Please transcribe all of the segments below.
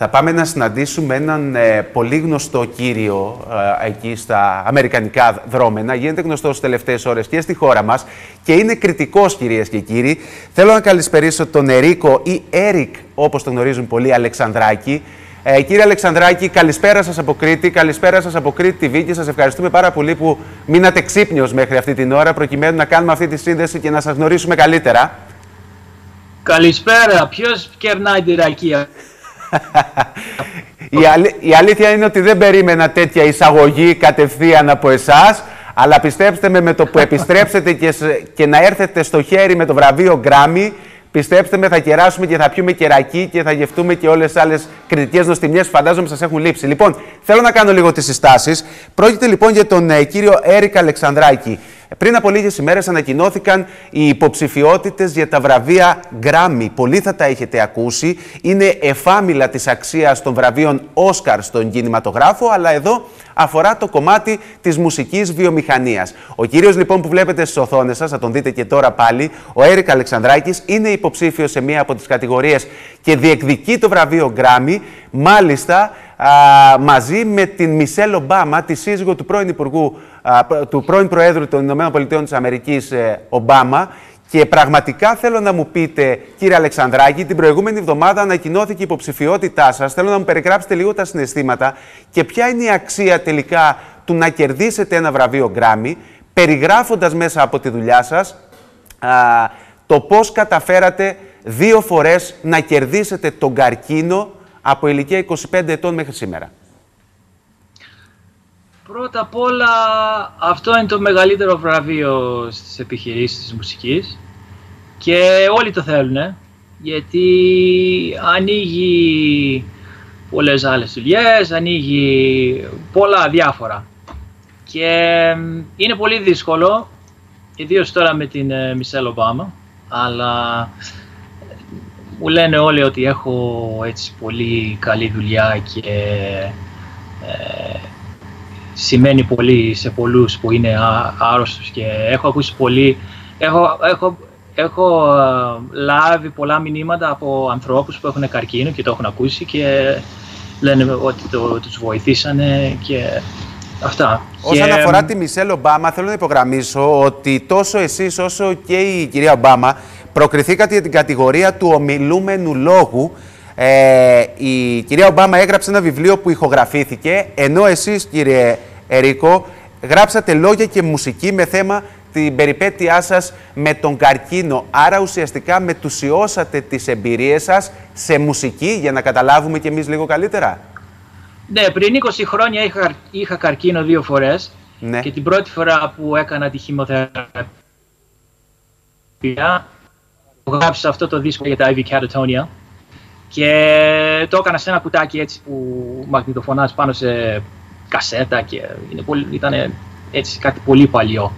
Θα πάμε να συναντήσουμε έναν ε, πολύ γνωστό κύριο ε, εκεί στα αμερικανικά δρόμενα. Γίνεται γνωστό στις τελευταίες ώρες και στη χώρα μας και είναι κριτικός, κυρίες και κύριοι. Θέλω να καλησπερίσω τον Ερίκο ή Έρικ, όπως τον γνωρίζουν πολλοί, Αλεξανδράκη. Ε, κύριε Αλεξανδράκη, καλησπέρα σας από Κρήτη. Καλησπέρα σας από Κρήτη TV και σας ευχαριστούμε πάρα πολύ που μείνατε ξύπνιος μέχρι αυτή την ώρα προκειμένου να κάνουμε αυτή τη σύνδεση και να σας γνωρίσουμε καλύτερα. Καλησπέρα. Ποιος κερνάει τη ρακία; Η, η αλήθεια είναι ότι δεν περίμενα τέτοια εισαγωγή κατευθείαν από εσάς. Αλλά πιστέψτε με, με το που επιστρέψετε και, και να έρθετε στο χέρι με το βραβείο Γκράμι, Πιστέψτε με, θα κεράσουμε και θα πιούμε κερακί και θα γευτούμε και όλες τις άλλες κριτικές νοστιμιές που φαντάζομαι σας έχουν λείψει. Λοιπόν, θέλω να κάνω λίγο τις συστάσεις. Πρόκειται λοιπόν για τον ε, κύριο Έρικ Αλεξανδράκη. Πριν από λίγες ημέρες ανακοινώθηκαν οι υποψηφιότητες για τα βραβεία Grammy. Πολλοί θα τα έχετε ακούσει. Είναι εφάμιλα της αξίας των βραβείων Όσκαρ στον κινηματογράφο, αλλά εδώ αφορά το κομμάτι της μουσικής βιομηχανίας. Ο κύριος λοιπόν που βλέπετε στις οθόνες σας, θα τον δείτε και τώρα πάλι, ο Έρικ Αλεξανδράκης, είναι υποψήφιος σε μία από τις κατηγορίες και διεκδικεί το βραβείο Grammy. Μάλιστα, α, μαζί με την Μισελ Ομπάμα, τη σύζυγο του πρώην, Υπουργού, α, του πρώην Προέδρου των ΗΠΑ ε, Ομπάμα. Και πραγματικά θέλω να μου πείτε, κύριε Αλεξανδράκη, την προηγούμενη εβδομάδα ανακοινώθηκε η υποψηφιότητά σας. Θέλω να μου περιγράψετε λίγο τα συναισθήματα και ποια είναι η αξία τελικά του να κερδίσετε ένα βραβείο Grammy, περιγράφοντας μέσα από τη δουλειά σας το πώς καταφέρατε δύο φορές να κερδίσετε τον καρκίνο από ηλικία 25 ετών μέχρι σήμερα. Πρώτα απ' όλα αυτό είναι το μεγαλύτερο βραβείο στις επιχειρήσεις της μουσικής. Και όλοι το θέλουν γιατί ανοίγει πολλές άλλες δουλειές, ανοίγει πολλά διάφορα. Και είναι πολύ δύσκολο ιδίως τώρα με την Μισελ Ομπάμα αλλά μου λένε όλοι ότι έχω έτσι πολύ καλή δουλειά και ε, σημαίνει πολύ σε πολλούς που είναι άρρωστους και έχω ακούσει πολύ, έχω, έχω, έχω ε, λάβει πολλά μηνύματα από ανθρώπους που έχουν καρκίνο και το έχουν ακούσει και λένε ότι το, τους βοηθήσανε και αυτά. Όσον αφορά τη Μισελ Ομπάμα, θέλω να υπογραμμίσω ότι τόσο εσείς όσο και η κυρία Ομπάμα προκριθήκατε για την κατηγορία του ομιλούμενου λόγου. Ε, η κυρία Ομπάμα έγραψε ένα βιβλίο που ηχογραφήθηκε, ενώ εσείς κύριε Ερίκο γράψατε λόγια και μουσική με θέμα την περιπέτειά σας με τον καρκίνο. Άρα ουσιαστικά μετουσιώσατε τις εμπειρίες σας σε μουσική για να καταλάβουμε κι εμείς λίγο καλύτερα. Ναι, πριν 20 χρόνια είχα, είχα καρκίνο δύο φορές ναι. και την πρώτη φορά που έκανα τη χημοθεραπεία γράψα αυτό το δίσκο για τα IV Catatonia και το έκανα σε ένα κουτάκι έτσι που μαγνητοφωνάς πάνω σε κασέτα και είναι πολύ, ήταν έτσι κάτι πολύ παλιό.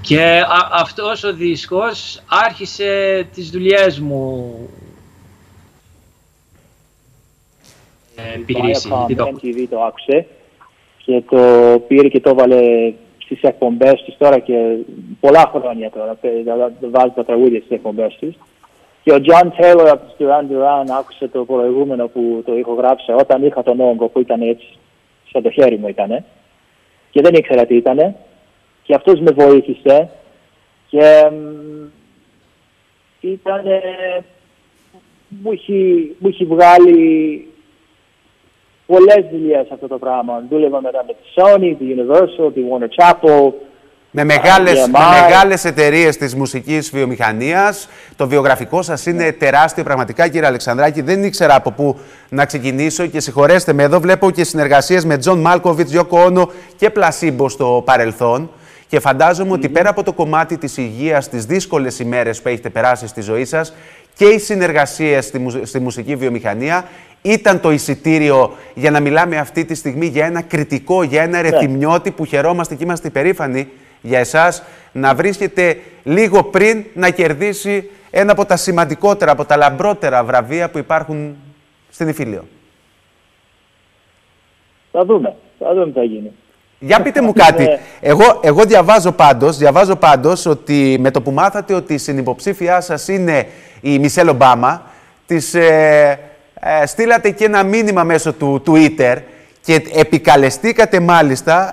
Και α, αυτός ο δίσκος άρχισε τις δουλειές μου επιχειρήσει. Το MTV το άκουσε και το πήρε και το έβαλε στις εκπομπές της τώρα και πολλά χρόνια τώρα. Βάζει τα τραγούδια στις εκπομπές της. Και ο John Taylor από τους Duran Duran άκουσε το προηγούμενο που το ηχογράφησε όταν είχα τον όγκο που ήταν έτσι, στο το χέρι μου ήταν. Και δεν ήξερα τι ήταν. Και αυτός με βοήθησε. Και ήταν. Μου έχει, μου έχει βγάλει πολλές δουλειές αυτό το πράγμα. Δούλευα μετά με τη Sony, τη Universal, τη Warner Chappell. Με μεγάλες, με μεγάλες εταιρείες της μουσικής βιομηχανίας. Το βιογραφικό σας είναι τεράστιο πραγματικά κύριε Αλεξανδράκη. Δεν ήξερα από πού να ξεκινήσω και συγχωρέστε με. Εδώ βλέπω και συνεργασίες με Τζον Μάλκοβιτς, Γιόκο Όνο και Πλασίμπο στο παρελθόν. Και φαντάζομαι ότι πέρα από το κομμάτι της υγείας, τις δύσκολες ημέρες που έχετε περάσει στη ζωή σας και οι συνεργασίες στη, στη μουσική βιομηχανία ήταν το εισιτήριο για να μιλάμε αυτή τη στιγμή για ένα κριτικό, για ένα ναι. ρεθιμιώτη που χαιρόμαστε και είμαστε περήφανοι για εσάς να βρίσκεται λίγο πριν να κερδίσει ένα από τα σημαντικότερα, από τα λαμπρότερα βραβεία που υπάρχουν στην Ιφίλιο. Θα δούμε. Θα δούμε τι θα γίνει. Για πείτε μου κάτι. Ναι. εγώ, εγώ διαβάζω πάντως, διαβάζω πάντως ότι με το που μάθατε ότι η συνυποψήφιά σας είναι η Μισελ Ομπάμα, της, ε, ε, στείλατε και ένα μήνυμα μέσω του Twitter και επικαλεστήκατε μάλιστα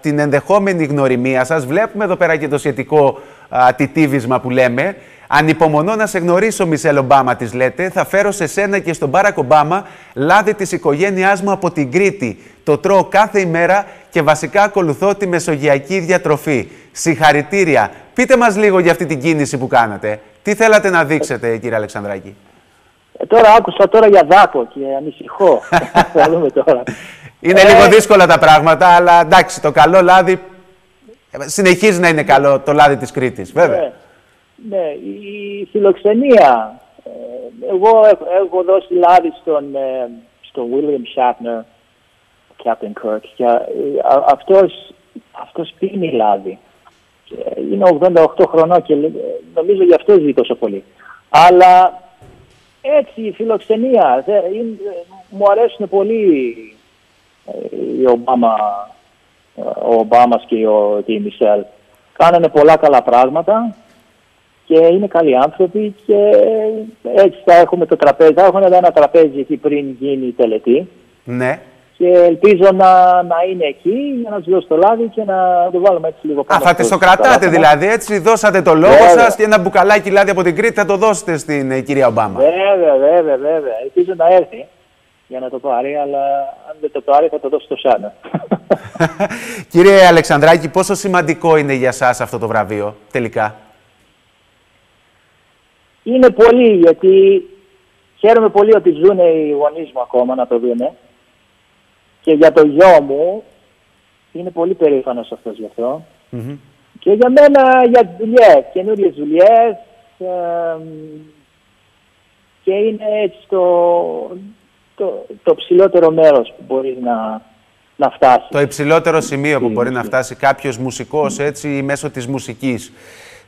την ενδεχόμενη γνωριμία σας. Βλέπουμε εδώ πέρα και το σχετικό α, τιτίβισμα που λέμε. Ανυπομονώ να σε γνωρίσω, Μισελ Ομπάμα, της λέτε. Θα φέρω σε σένα και στον Μπάρακ Ομπάμα λάδι της οικογένειάς μου από την Κρήτη. Το τρώω κάθε ημέρα και βασικά ακολουθώ τη μεσογειακή διατροφή. Συγχαρητήρια. Πείτε μας λίγο για αυτή την κίνηση που κάνατε. Τι θέλατε να δείξετε, κύριε Αλεξανδράκη; Ε, τώρα άκουσα τώρα για δάκο και ανησυχώ. Θα δούμε τώρα. Είναι ε... λίγο δύσκολα τα πράγματα, αλλά εντάξει, το καλό λάδι ε, συνεχίζει να είναι καλό το λάδι της Κρήτης, βέβαια. Ναι, ναι η φιλοξενία. Ε, εγώ έχω δώσει λάδι στον, στον William Shatner, Captain Kirk, και αυτός, αυτός πίνει λάδι. Είναι 88 χρονών και νομίζω γι' αυτό ζει τόσο πολύ. Αλλά έτσι, η φιλοξενία. μου αρέσουν πολύ ε, οι Ομπάμα, ο Ομπάμας και ο τη Μισελ. Κάνανε πολλά καλά πράγματα και είναι καλοί άνθρωποι και έτσι θα έχουμε το τραπέζι. Θα έχουμε ένα τραπέζι εκεί πριν γίνει η τελετή. Ναι και ελπίζω να, να είναι εκεί για να του δώσω το λάδι και να το βάλουμε έτσι λίγο πάνω. Α, θα το κρατάτε δηλαδή, έτσι, δώσατε το λόγο σας και ένα μπουκαλάκι λάδι από την Κρήτη θα το δώσετε στην ε, κυρία Ομπάμα. Βέβαια, βέβαια, βέβαια. Ελπίζω να έρθει για να το πάρει, αλλά αν δεν το πάρει θα το δώσω στο Σάνα. Κύριε Αλεξανδράκη, πόσο σημαντικό είναι για σας αυτό το βραβείο τελικά; Είναι πολύ, γιατί χαίρομαι πολύ ότι ζουν οι γονείς μου ακόμα να το δουν. Και για το γιο μου, είναι πολύ περήφανος αυτός γι' αυτό. Και για μένα για δουλειές, καινούριες δουλειές. και είναι έτσι το, το, το ψηλότερο μέρος που μπορείς να, να φτάσεις. Το υψηλότερο σημείο που μπορεί να φτάσει κάποιος μουσικός έτσι μέσω της μουσικής.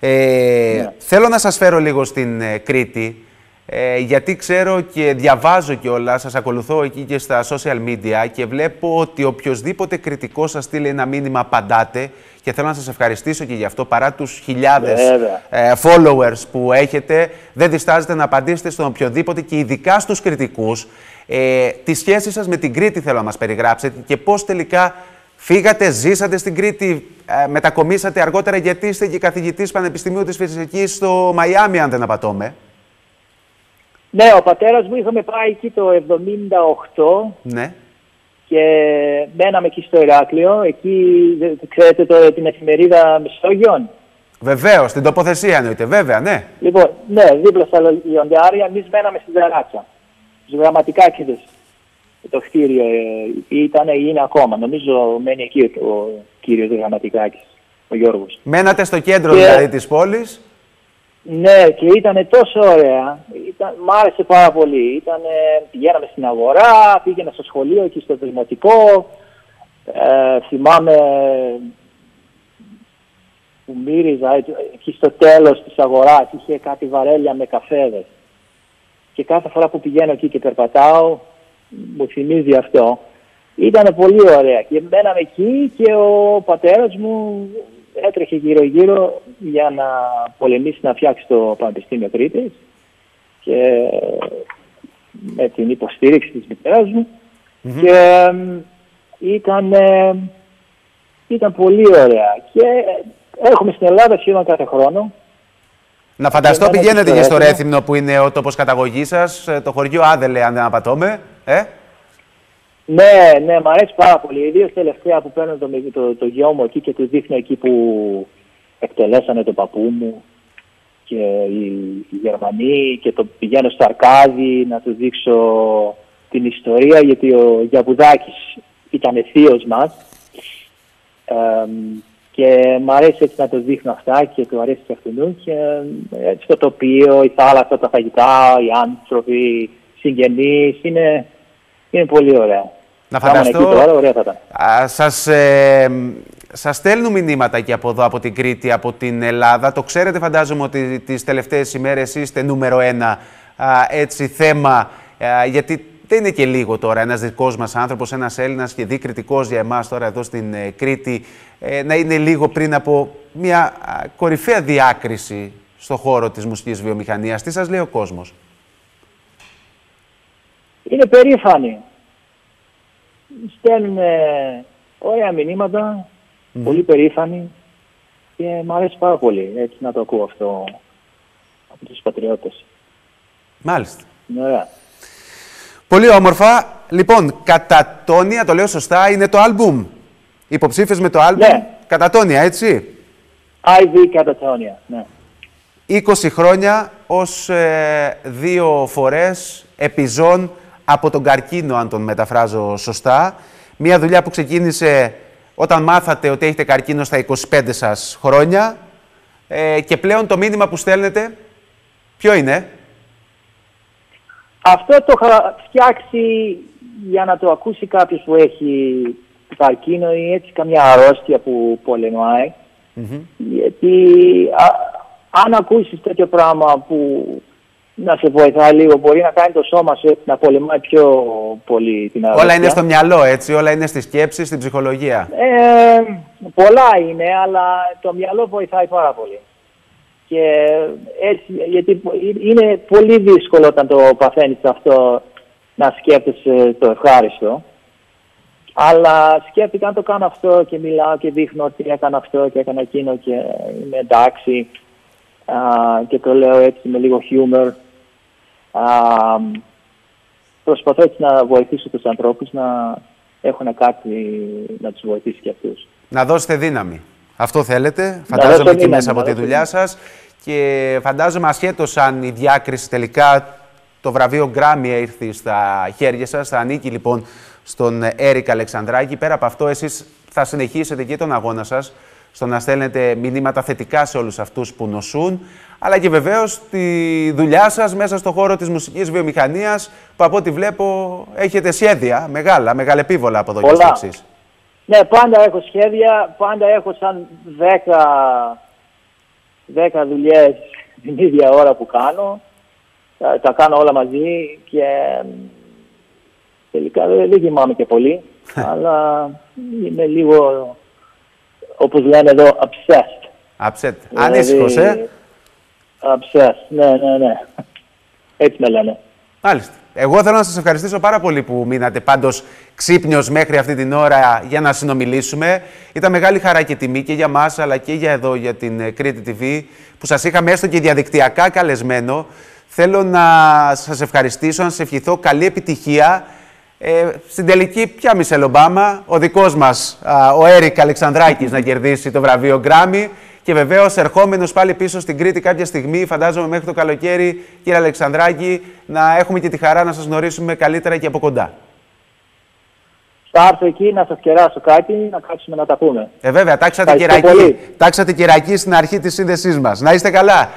Ε, ναι. Θέλω να σας φέρω λίγο στην ε, Κρήτη. Ε, γιατί ξέρω και διαβάζω κιόλα, σας ακολουθώ εκεί και στα social media και βλέπω ότι οποιοδήποτε κριτικό σας στείλει ένα μήνυμα απαντάτε. Και θέλω να σας ευχαριστήσω και γι' αυτό παρά τους χιλιάδες ε, followers που έχετε δεν διστάζετε να απαντήσετε στον οποιοδήποτε και ειδικά στους κριτικούς. Ε, τη σχέση σας με την Κρήτη θέλω να μας περιγράψετε και πώς τελικά Φύγατε, ζήσατε στην Κρήτη, ε, μετακομίσατε αργότερα γιατί είστε και καθηγητής Πανεπιστημίου της Φυσικής στο Μαϊάμι, αν δεν απατώμε. Ναι, ο πατέρας μου είχαμε πάει εκεί το 78 ναι. και μέναμε εκεί στο Ηράκλειο. Εκεί, ξέρετε το, την εφημερίδα Μεσόγειον. Βεβαίως, στην τοποθεσία εννοείται, βέβαια, ναι. Λοιπόν, ναι, δίπλα στα Λιοντιάρια, εμείς μέναμε στην Τεράτσα. Στους γραμματικάκιδε. Το κτίριο ε, ήταν ή είναι ακόμα. Νομίζω μένει εκεί ο κύριος Γραμματικάκης, ο Γιώργος. Μένατε στο κέντρο και... δηλαδή της πόλης. Ναι, και ήταν τόσο ωραία. Ήταν, μ' άρεσε πάρα πολύ. Ήτανε, πηγαίναμε στην αγορά, πήγαινα στο σχολείο εκεί στο δημοτικό. Ε, θυμάμαι που μύριζα εκεί στο τέλος της αγοράς είχε κάτι βαρέλια με καφέδες. Και κάθε φορά που πηγαίνω εκεί και περπατάω μου θυμίζει αυτό. Ήταν πολύ ωραία και μέναμε εκεί και ο πατέρας μου έτρεχε γύρω-γύρω για να πολεμήσει να φτιάξει το Πανεπιστήμιο Κρήτης και με την υποστήριξη της μητέρας μου. Και ήταν, ήταν πολύ ωραία. Και έχουμε στην Ελλάδα σχεδόν κάθε χρόνο. Να φανταστώ πηγαίνετε και στο Ρέθυμνο που είναι ο τόπος καταγωγής σας, ε, το χωριό Άδελε αν δεν απατώμε, ε; Ναι, ναι, μου αρέσει πάρα πολύ. Ιδίω τελευταία που παίρνω το, το, το γιο μου εκεί και τους δείχνω εκεί που εκτελέσανε τον παππού μου και οι, οι Γερμανοί και το πηγαίνω στο Αρκάδι να τους δείξω την ιστορία γιατί ο Γιαβουδάκης ήταν θείος μας και μου αρέσει έτσι να το δείχνω αυτά και του αρέσει και αυτού και έτσι το τοπίο, η θάλασσα, τα φαγητά, οι άνθρωποι, οι συγγενείς είναι, είναι πολύ ωραία. Να φανταστώ. Τώρα, ωραία θα ήταν. σας, ε, σας στέλνουν μηνύματα και από εδώ, από την Κρήτη, από την Ελλάδα. Το ξέρετε, φαντάζομαι, ότι τις τελευταίες ημέρες είστε νούμερο ένα έτσι, θέμα, γιατί δεν είναι και λίγο τώρα ένας δικός μας άνθρωπος, ένας Έλληνας και δίκριτικός για εμάς τώρα εδώ στην ε, Κρήτη, ε, να είναι λίγο πριν από μια κορυφαία διάκριση στο χώρο της μουσικής βιομηχανίας. Τι σας λέει ο κόσμος; Είναι περήφανοι. Στέλνουν ωραία μηνύματα, πολύ περήφανοι και μου αρέσει πάρα πολύ έτσι να το ακούω αυτό από τους πατριώτες. Μάλιστα. Είναι ωραία. Πολύ όμορφα. Λοιπόν, Κατατόνια, το λέω σωστά, είναι το άλμπουμ. Υποψήφιος με το άλμπουμ; Ναι. Κατατόνια, έτσι; IV Catatonia, ναι. 20 χρόνια ως ε, δύο φορές επιζών από τον καρκίνο, αν τον μεταφράζω σωστά. Μία δουλειά που ξεκίνησε όταν μάθατε ότι έχετε καρκίνο στα 25 σας χρόνια ε, και πλέον το μήνυμα που στέλνετε, ποιο είναι; Αυτό το είχα φτιάξει για να το ακούσει κάποιος που έχει καρκίνο ή έτσι καμιά αρρώστια που πολεμάει. Γιατί α, αν ακούσεις τέτοιο πράγμα που να σε βοηθάει λίγο, μπορεί να κάνει το σώμα σου έτσι να πολεμάει πιο πολύ την αρρώστια. Όλα είναι στο μυαλό, έτσι. Όλα είναι στη σκέψη, στην ψυχολογία. Ε, πολλά είναι, αλλά το μυαλό βοηθάει πάρα πολύ. Και έτσι, γιατί είναι πολύ δύσκολο όταν το παθαίνεις αυτό να σκέφτεσαι το ευχάριστο. Αλλά σκέφτηκα αν το κάνω αυτό και μιλάω και δείχνω ότι έκανα αυτό και έκανα εκείνο και είμαι εντάξει α, και το λέω έτσι με λίγο χιούμορ. Α, προσπαθώ έτσι να βοηθήσω τους ανθρώπους να έχουν κάτι να τους βοηθήσει και αυτούς. Να δώσετε δύναμη. Αυτό θέλετε, φαντάζομαι και δύναμη, μέσα από να τη δώσω δουλειά σας και φαντάζομαι ασχέτως αν η διάκριση τελικά το βραβείο Γκράμι ήρθε στα χέρια σας, θα ανήκει λοιπόν στον Έρικ Αλεξανδράκη. Πέρα από αυτό, εσείς θα συνεχίσετε και τον αγώνα σας στο να στέλνετε μηνύματα θετικά σε όλους αυτούς που νοσούν, αλλά και βεβαίως τη δουλειά σας μέσα στο χώρο της μουσικής βιομηχανίας, που από ό,τι βλέπω έχετε σχέδια μεγάλα, μεγαλεπίβολα από εδώ και Πολλά. στο εξής. Ναι, πάντα έχω σχέδια, πάντα έχω σαν 10, 10 δουλειές την ίδια ώρα που κάνω. Τα, τα κάνω όλα μαζί και μ, τελικά δεν, δεν κοιμάμαι και πολύ, αλλά είμαι λίγο, όπως λένε εδώ, obsessed. Upset. Ανήσυχος, ε; Obsessed, ναι, ναι, ναι. Έτσι με λένε. Μάλιστα. Εγώ θέλω να σας ευχαριστήσω πάρα πολύ που μείνατε πάντως ξύπνιος μέχρι αυτή την ώρα για να συνομιλήσουμε. Ήταν μεγάλη χαρά και τιμή και για μας αλλά και για εδώ για την ε, Κρήτη TV που σας είχαμε έστω και διαδικτυακά καλεσμένο. Θέλω να σας ευχαριστήσω, να σας ευχηθώ καλή επιτυχία. Ε, στην τελική, ποια Μισελ Ομπάμα, ο δικός μας, α, ο Έρικ Αλεξανδράκης, να κερδίσει το βραβείο Γκράμι. Και βεβαίως, ερχόμενος πάλι πίσω στην Κρήτη κάποια στιγμή, φαντάζομαι μέχρι το καλοκαίρι, κύριε Αλεξανδράκη, να έχουμε και τη χαρά να σας γνωρίσουμε καλύτερα και από κοντά. Θα έρθω εκεί να σας κεράσω κάτι, να κάτσουμε να τα πούμε. Ε, βέβαια, τάξατε Ευχαριστώ κυρακή, πολύ. τάξατε κυρακή στην αρχή της σύνδεσής μας. Να είστε καλά.